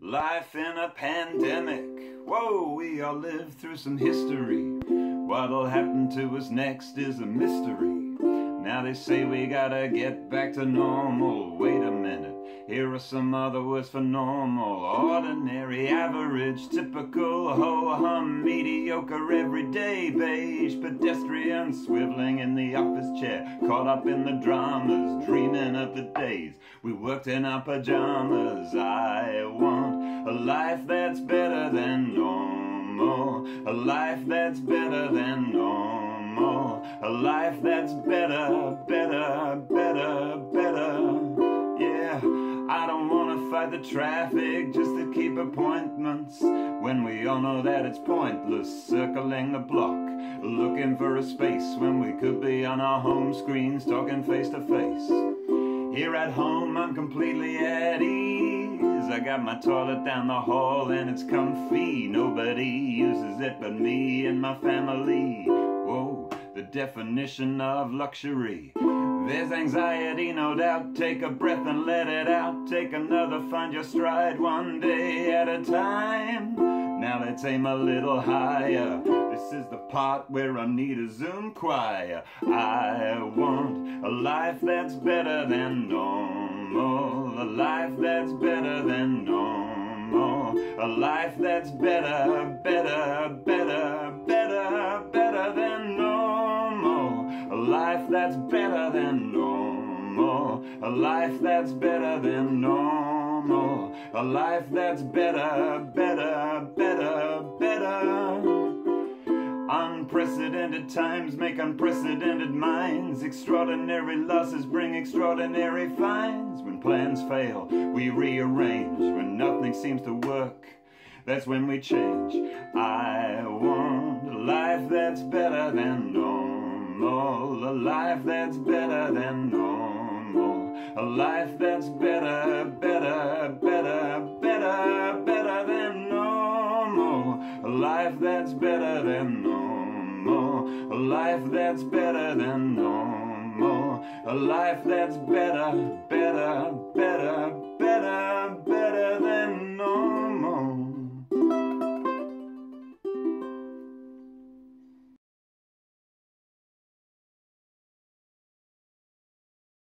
Life in a pandemic. Whoa, we all lived through some history. What'll happen to us next is a mystery. Now they say we gotta get back to normal. Wait a minute, here are some other words for normal. Ordinary, average, typical, ho-hum, mediocre, everyday, beige, pedestrian, swiveling in the office chair. Caught up in the dramas, the days we worked in our pajamas. I want a life that's better than normal. A life that's better than normal. A life that's better, better, better, better. Yeah, I don't wanna fight the traffic just to keep appointments. When we all know that it's pointless circling the block, looking for a space when we could be on our home screens talking face to face. Here at home, I'm completely at ease. I got my toilet down the hall and it's comfy. Nobody uses it but me and my family. Whoa the definition of luxury. There's anxiety, no doubt. Take a breath and let it out. Take another, find your stride one day at a time. Now let's aim a little higher. This is the part where I need a Zoom choir. I want a life that's better than normal. A life that's better than normal. A life that's better, better, better, better, better than normal a life that's better than normal. A life that's better than normal. A life that's better, better, better, Unprecedented times make unprecedented minds. Extraordinary losses bring extraordinary finds. When plans fail, we rearrange. When nothing seems to work, that's when we change. I want a life that's better than normal a life that's better than normal, a life that's better, better, better, better, better than normal, a life that's better than normal, a life that's better than normal, a life that's better, better, better,